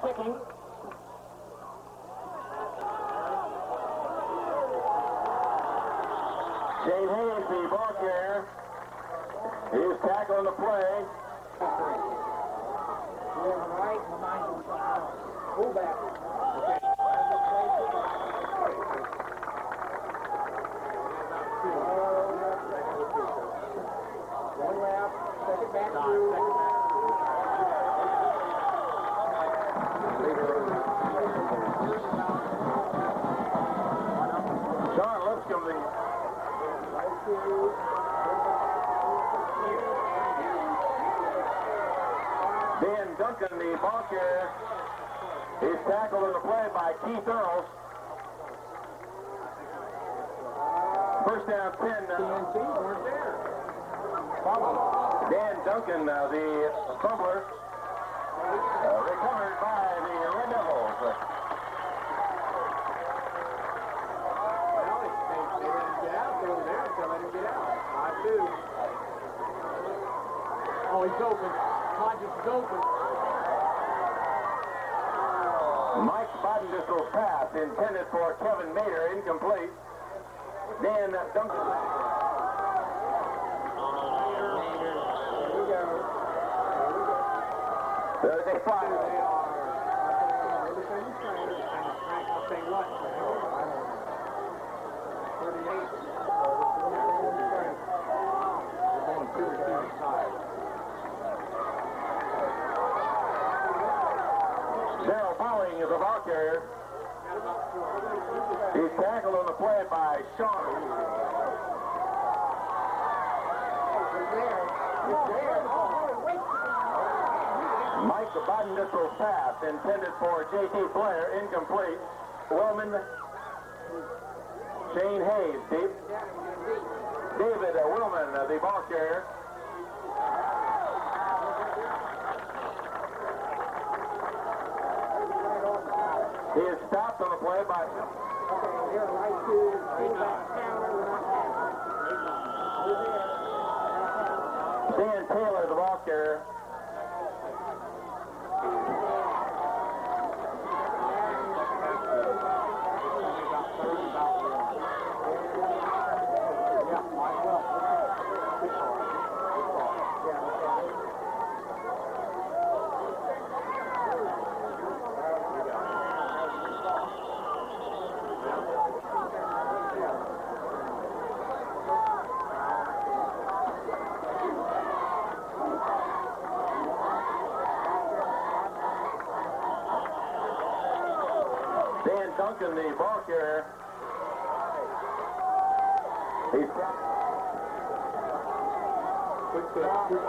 Hayes, the ball carrier. He's tackling the play. Pull back. One second back. The Dan Duncan, the ball carrier. He's tackled in the play by Keith Earls. First down, 10. uh. Dan Duncan, uh, the fumbler, uh, recovered by the Red Devils. Well, they, they, they let him get out. They were there until let him get out. I do. Oh, he's open. Hodges is open. Mike Bodendissel's pass intended for Kevin Mater, incomplete. Dan uh, Duncan. Here we go. There's a flag. They are. They're the same as Trainer. The same as Trainer. I'll say what? Thirty-eight. They're going two receiving sides. Daryl Carrier. He's tackled on the play by Sean. Mike Bodendissel's pass intended for J.D. Blair, incomplete. Willman, Shane Hayes, Dave, David Willman, the ball carrier. He is stopped on the play by Dan Taylor, the ball carrier. Duncan, the ball carrier. He's Quick kick, quick.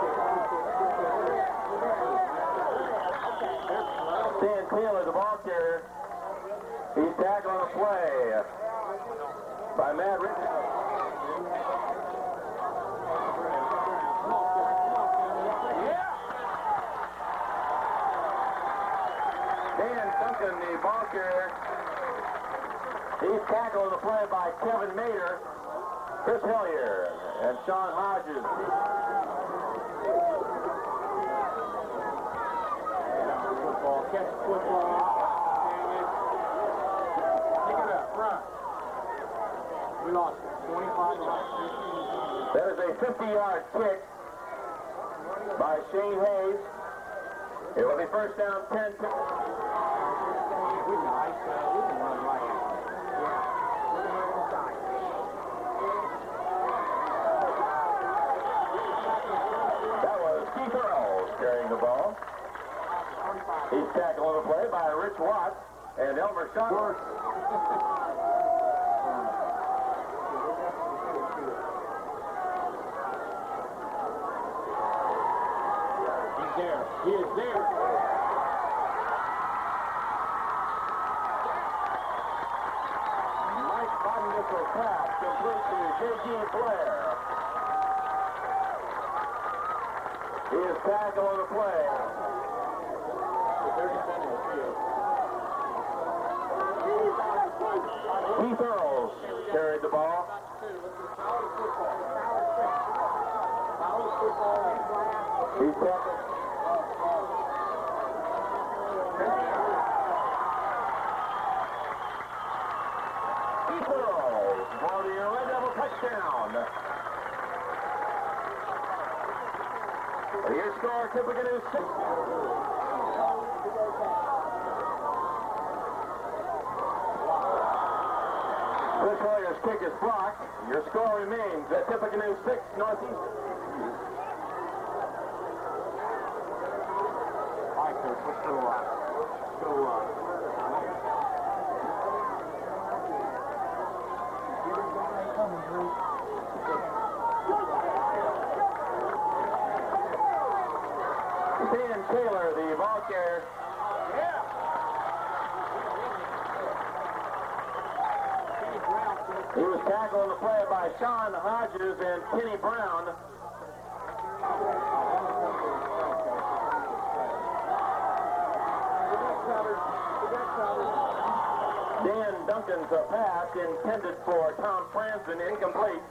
Dan Taylor, the ball carrier. He's tackling the play by Matt Richardson. He's tackled the play by Kevin Mater, Chris Hillier, and Sean Hodges. Football, catch football. Pick it up, run. We lost it. 25. That is a 50-yard kick by Shane Hayes. It will be first down 10. 10. The play by Rich Watts and Elmer Schott. He's there. He is there. Mike Bodendissel's pass complete to J.D. Blair. He is tackled on the play. Keith Earls carried the ball. He's second. Keith Earls voting a Red Devil touchdown. Your score, Tippecanoe 6. This Collier's kick is blocked. Your score remains at Tippecanoe 6, Northeast. All right, Taylor Was on the play by Sean Hodges and Kenny Brown. Dan Duncan's a pass intended for Tom Franzen, incomplete.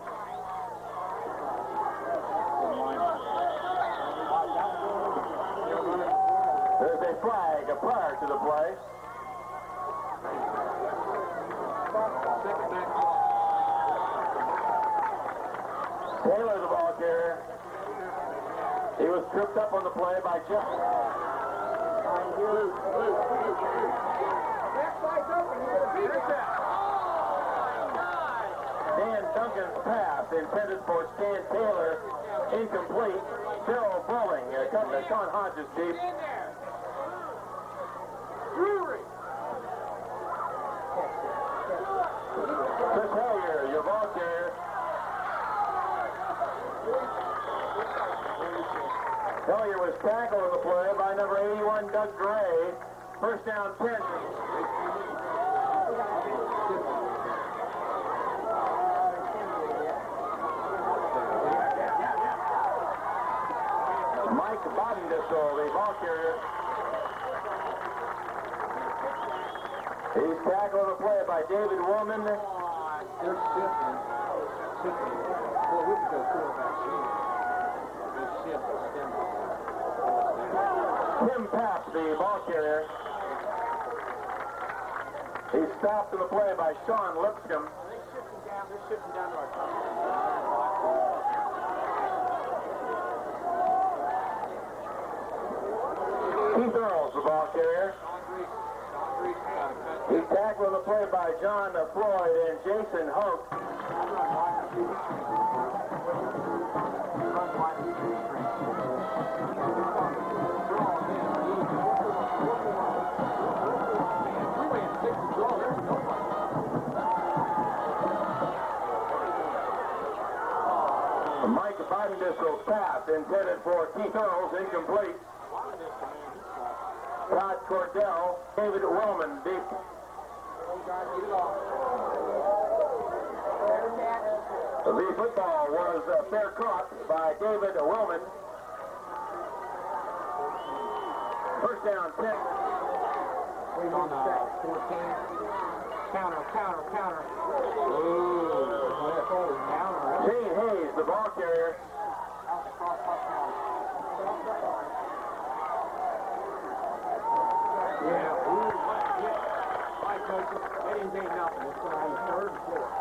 There's a flag prior to the play. Taylor, the ball carrier. He was tripped up on the play by Jeff. Dan Duncan's pass intended for Stan Taylor, incomplete. Phil Bowling, uh, Sean Hodges deep. Chris Hillier, your ball carrier. Tackled on the play by number 81, Doug Gray. First down, 10. Mike Bodendistel, the ball carrier. He's tackled the play by David Woolman. Shifting. We could go quarterback. This shift. Tim Papp, the ball carrier. He's stopped on the play by Sean Lipscomb. They're shifting down. They're shifting down to our top. The ball carrier. He's tackled the play by John Floyd and Jason Hope. Mike Bodendistel's pass intended for Keith Earls, incomplete. Todd Cordell, David Wellman, deep. The football was uh, fair caught by David Wellman. First down, 10. On uh, 14. Counter, counter, counter. Ooh. Gene Hayes, the ball carrier. Yeah. Ooh, yeah. All right, coach. That didn't mean nothing. It's going to be third and four.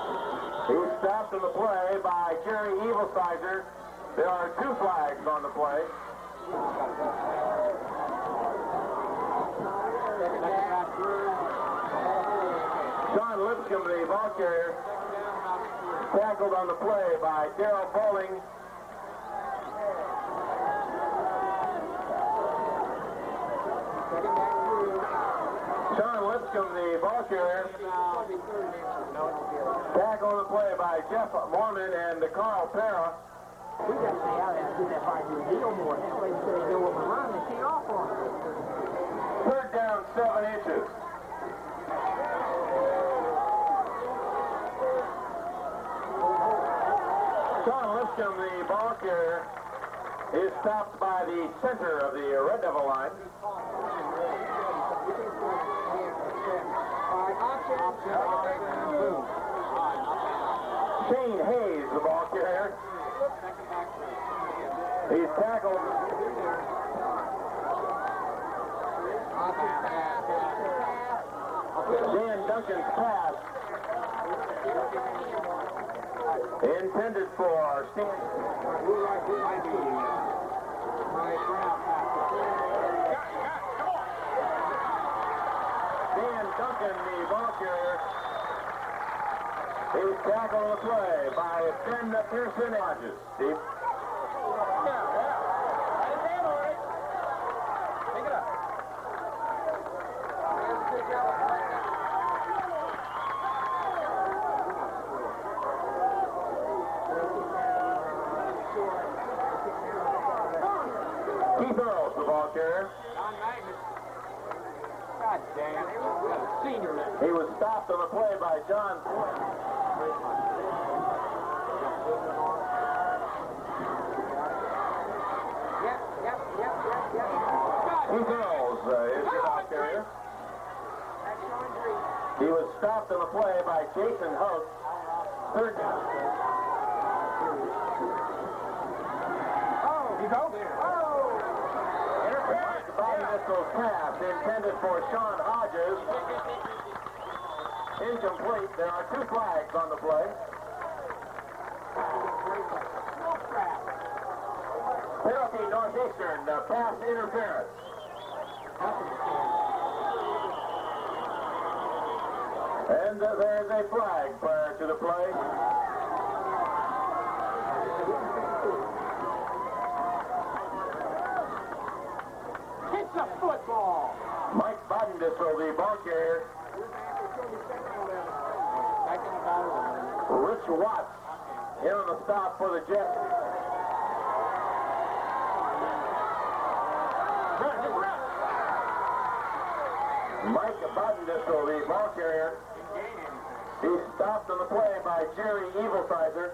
He's stopped in the play by Jerry Evilsizer. There are two flags on the play. Sean Lipscomb, the ball carrier, tackled on the play by Daryl Bowling. Second back, Drury. Sean Lipscomb, the ball carrier, No, it's good. tackled on the play by Jeff Mormon and Carl Pera. We got to stay out and do that with Neil more. That way instead of up and run and tee off on him. Third down, seven inches. Lipscomb, the ball carrier, is stopped by the center of the Red Devil line. Shane Hayes, the ball carrier. He's tackled. Dan Duncan's pass intended for Stan. Dan Duncan, the ball carrier, is tackled on the play by Ben Pearson Hodges. Steve. Keith Earls, the ball carrier. God damn. Senior. He was stopped on the play by John. Yep, yep, yep, yep, yep. Earls uh, is the ball carrier. He was stopped on the play by Jason Hope. Third down. Oh, he's out there. Oh! Pass intended for Sean Hodges. Incomplete. There are two flags on the play. Penalty Northeastern, uh, pass interference. And uh, there's a flag prior to the play. A football. Mike Bodendistel, the ball carrier. Rich Watts in on the stop for the Jets. Mike Bodendistel, the ball carrier. He's stopped on the play by Jerry Evilsizer.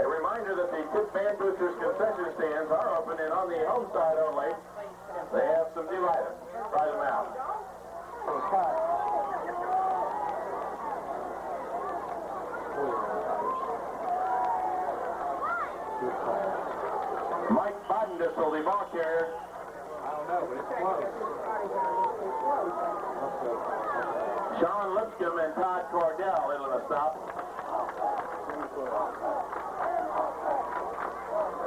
a reminder that the Tipp Van Boosters concession stands are open and on the home side only. They have some new items. Try them out. Mike Bodendistel, the ball carrier. Close. Sean Lipscomb and Todd Cordell in the stop.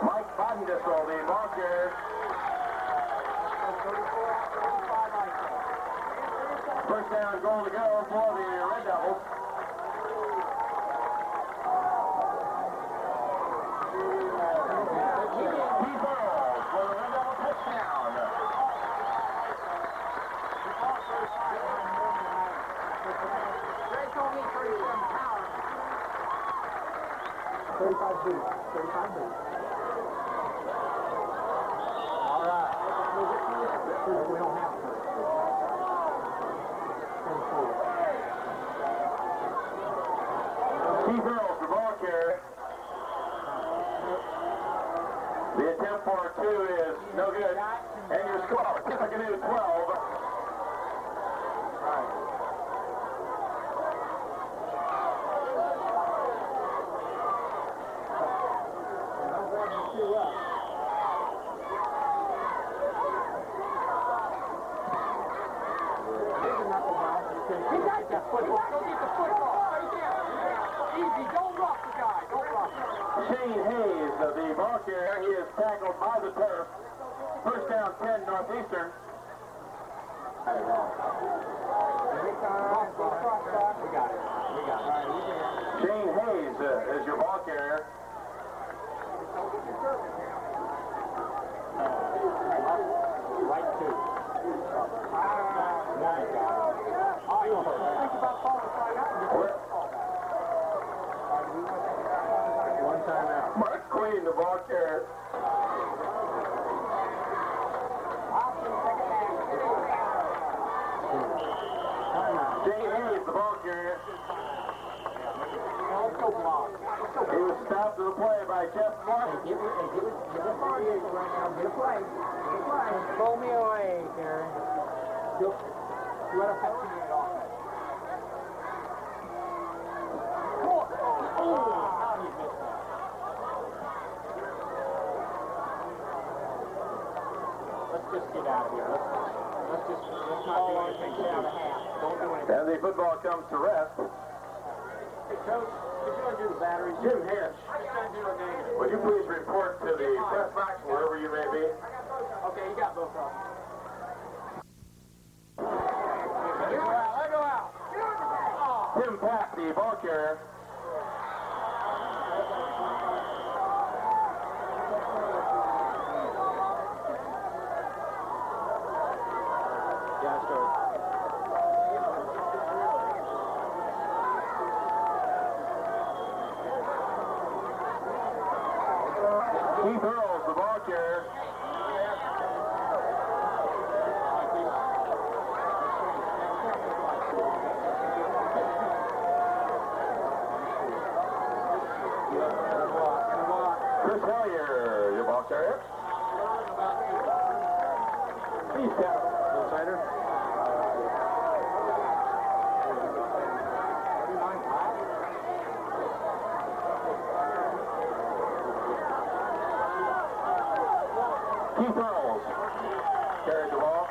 Mike Bodendistel, the ball carrier. First down goal to go for the Red Devils. Keith Earls for the Red Devil touchdown. They told me 37 power. 35 beats. 35 beats. All right. We don't have to. Keith Earls, the ball carrier. The attempt for two is no good. And your score, Tippecanoe 12. He got that football. Go get the football. Right there. Easy. Don't rough the guy. Shane Hayes, uh, the ball carrier, he is tackled by the turf. First down 10 Northeastern. We got it. We got it. Shane Hayes uh, is your ball carrier. Mark Queen, the ball carrier. Time out. Shane Hayes, the ball carrier. Let's block. He was stopped to the play by Jeff Martin. Give it, hey, give it, give it far right now. Get a play. Get a play. Throw me away, Gary. Go. Let a pass. Oh, how do you miss that? Let's just get out of here. Let's, let's just, let's not do anything. Don't do anything. And the football comes to rest. Hey, Coach, could you undo the batteries? Jim Hinch, Just undo a negative. would you please report to the press box wherever you may be? Okay, you got both of them. Let go out, let go out. Tim Papp, the ball carrier. Yeah, sure. Keith Earls, the ball carrier. Chris Hillier, your ball carrier. He's down. Insider? Keith carried the ball.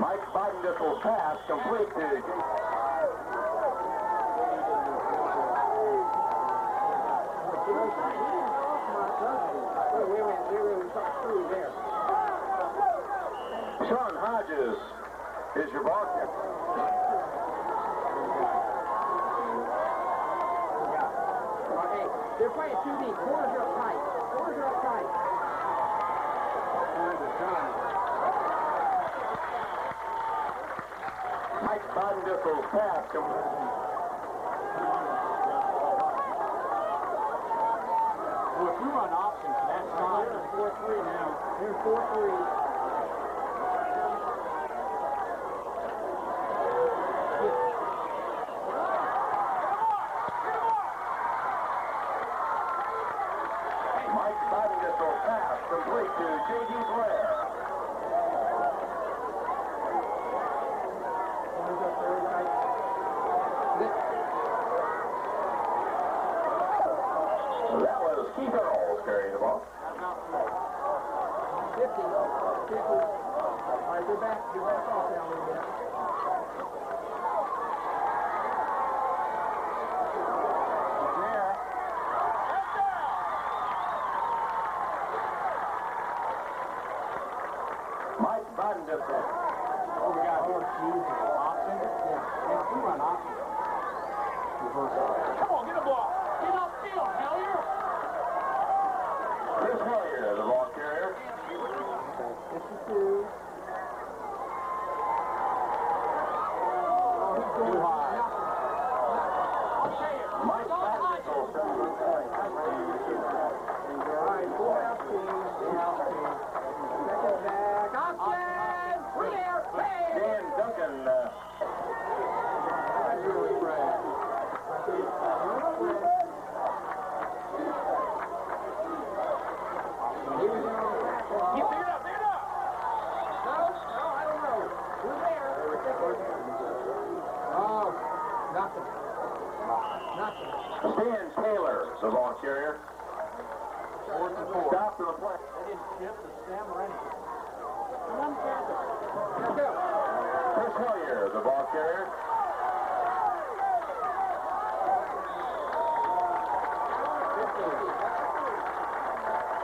Mike Biden pass complete to. Sean Hodges is your ball carrier. Hey, they're playing 2D. Corners are up tight. Corners are up tight. Mike Biden will pass complete. Well, if you run options, that's fine. They're 4-3 now. They're 4-3.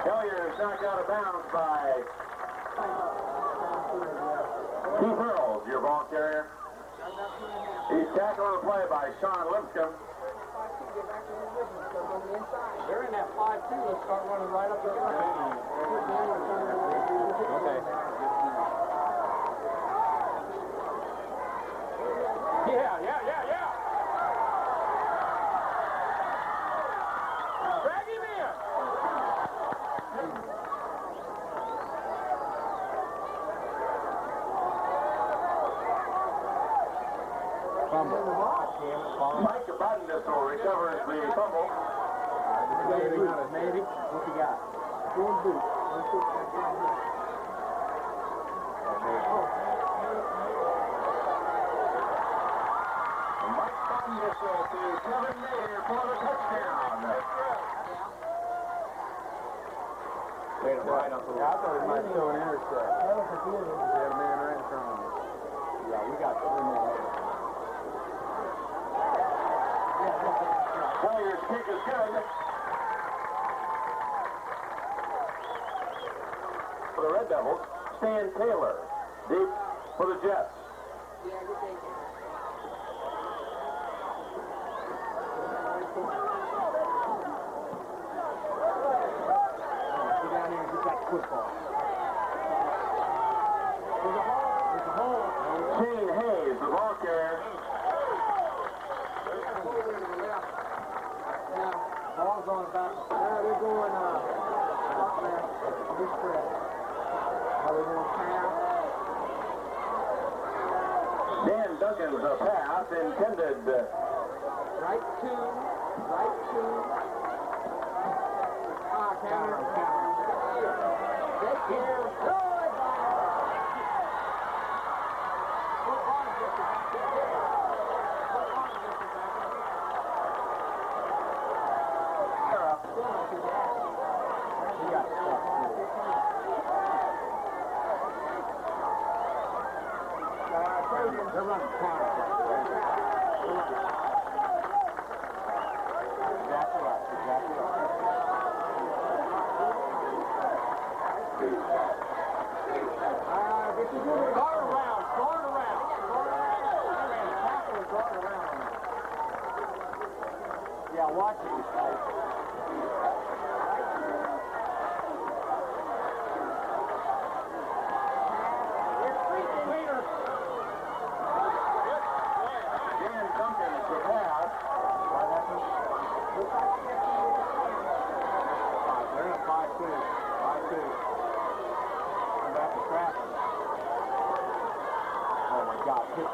Hillier is knocked out of bounds by Keith Earls, your ball carrier. He's tackled on the play by Sean Lipscomb. They're in that 5-2. Let's start running right up the gut. Okay. Yeah, yeah, yeah, yeah. Drag him in. Mike Abundisel recovers the fumble. Maybe. What you got? Mike Abundisel to Kevin Mayer for the touchdown. Wait, right up the Yeah, I thought he might throw an intercept. He had a man right in front of him. Yeah, we got three more. Warriors kick is good. For the Red Devils, Stan Taylor. Deep for the Jets. Get down here and get that football. There's a hole. There's a hole. Shane Hayes, the ball carrier. Ball's on about. Yeah, they're going, uh, up there. This spread. Are they going half? Duncan's a pass intended. Right two. Right two. Ah, counter. Counter. Take care. Good. Put on just a Put on just a He got stuck, too. They're running counter. They're running Exactly right. Exactly right. Uh, this is good. Guard around. Guard around. Guard around. Tackle and guard around. Yeah, watch it. Leader. Dan Duncan's the pass. They're in a 5-2. 5-2. Come back to traffic. Oh my God. Hit.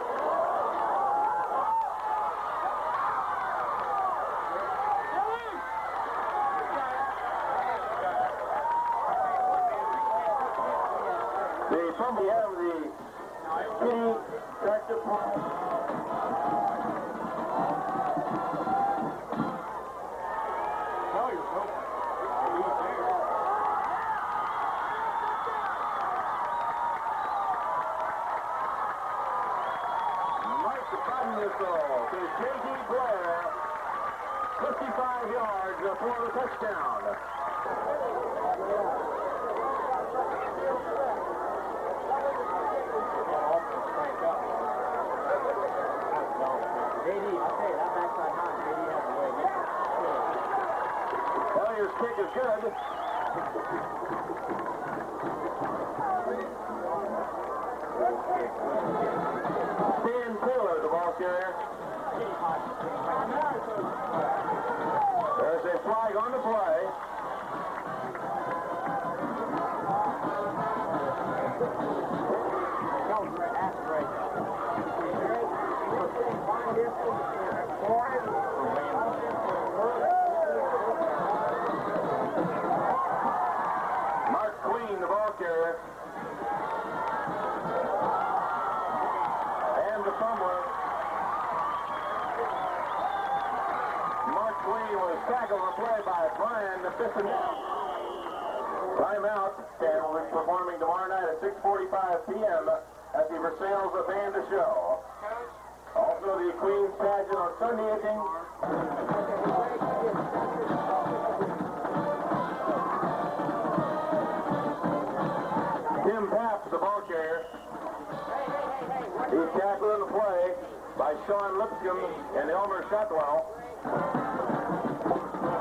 Fumble have the city tractor pull. Failure, open. He's there. Mike Bunnisel to J.D. Blair. 55 yards for the touchdown. JD, I'll tell you, that backside nine, JD has a leg. Elliott's kick is good. Dan Taylor, the ball carrier. There's a flag on the play. Mark Queen, the ball carrier. And the fumbler. Mark Queen was tackled on play by Brian Bissonnette. timeout and will be performing tomorrow night at 6.45 p.m. at the Versailles Band Show. Also the Queen's Pageant on Sunday evening. The ball carrier. He's tackled in the play by Sean Lipscomb and Elmer Shotwell.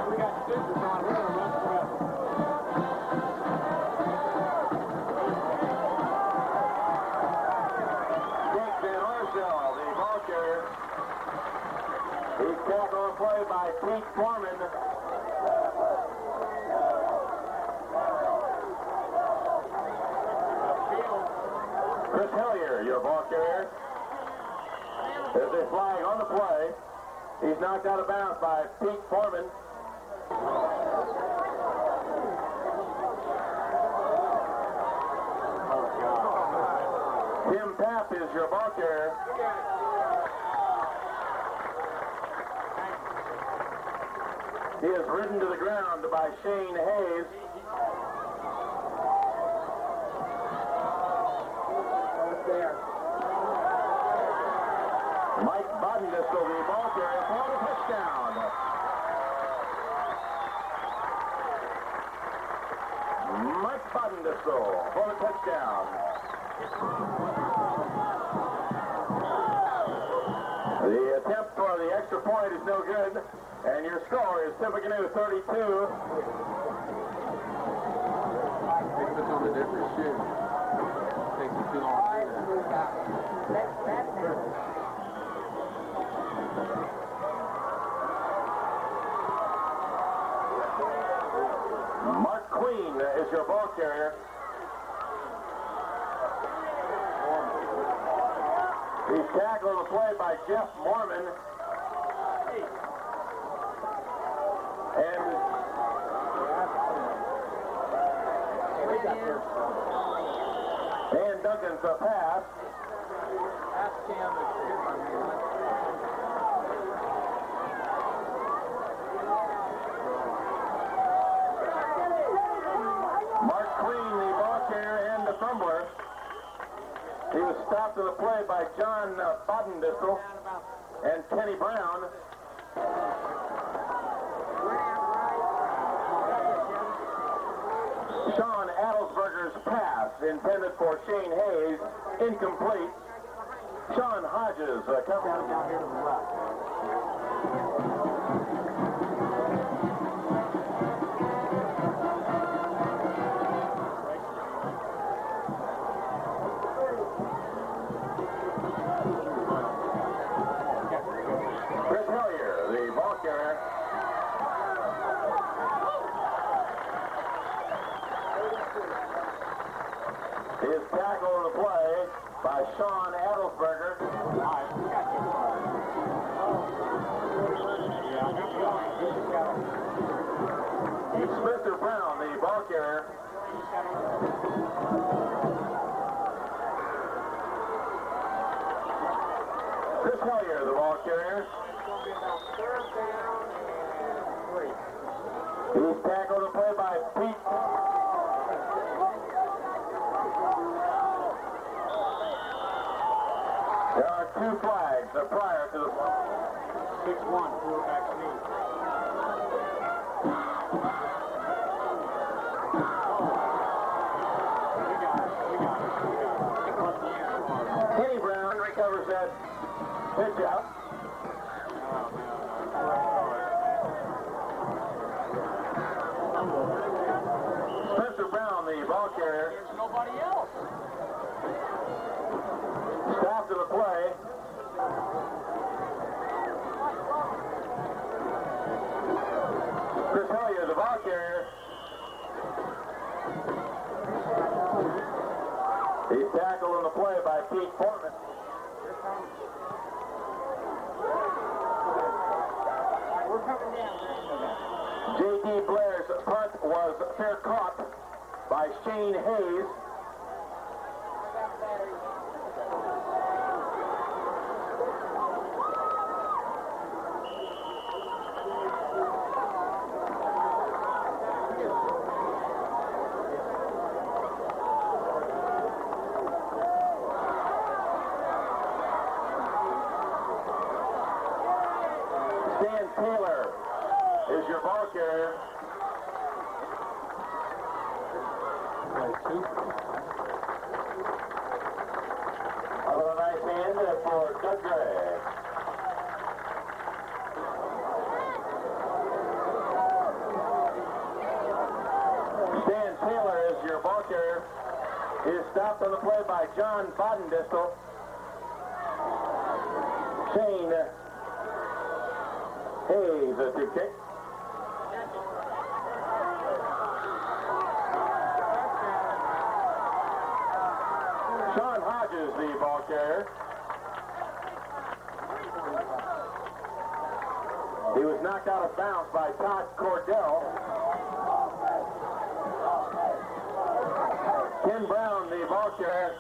We got scissors on. We're There's a flag on the play. He's knocked out of bounds by Pete Foreman. Tim Papp is your ball carrier. He is ridden to the ground by Shane Hayes. There. Mike Bodendistel, the ball carrier, for the touchdown. Mike Bodendistel for the touchdown. The attempt for the extra point is no good, and your score is Tippecanoe 32, Think if it's on different shoe. Takes me too long is your ball carrier. He's tackled the play by Jeff Mormon. And. Dan Duncan's a pass. Ask Cam if his on here. Mark Queen, the ball carrier and the fumbler. He on the play by John uh, Bodendistel and Kenny Brown. Sean Adelsberger's pass intended for Shane Hayes, incomplete. Sean Hodges uh, coming. down here to the left. Yeah, I got you. You just got it. Spencer Brown, the ball carrier. Chris Hillier, the ball carrier. He's tackled and played by Pete. There are two flags uh, prior to the Six one, quarterback sneak. Kenny Brown recovers that pitch out. Spencer Brown, the ball carrier, There's nobody else. to the play. Hillier, the ball carrier. He's tackled on the play by Pete down. J.D. Blair's punt was fair caught by Shane Hayes. ball carrier. Another nice hand for Doug Gray. Stan Taylor is your ball carrier. He is stopped on the play by John Bodendistel. Shane Hayes at the kick. Sean Hodges, the ball carrier. He was knocked out of bounds by Todd Cordell. Carrier.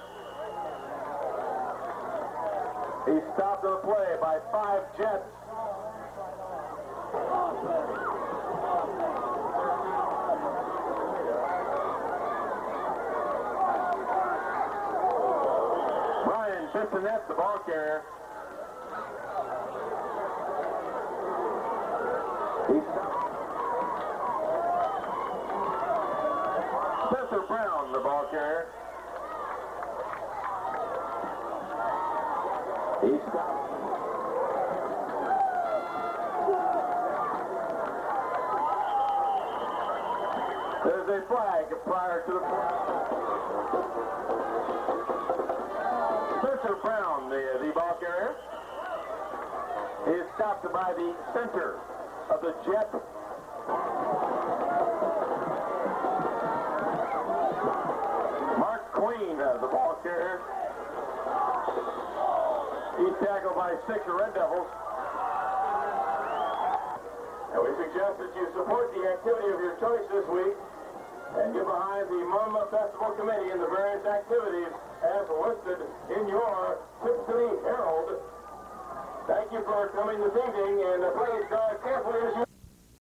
He stopped the play by five Jets. Brian Bissonette, the ball carrier. Spencer Brown, the ball carrier. He stopped. There's a flag prior to the Spencer Brown, the, the ball carrier, is stopped by the center of the jet. Mark Queen, uh, the ball carrier. He's tackled by six Red Devils. And we suggest that you support the activity of your choice this week and get behind the Mama Festival Committee in the various activities as listed in your Tipp City Herald. Thank you for coming this evening, and uh, please drive carefully as you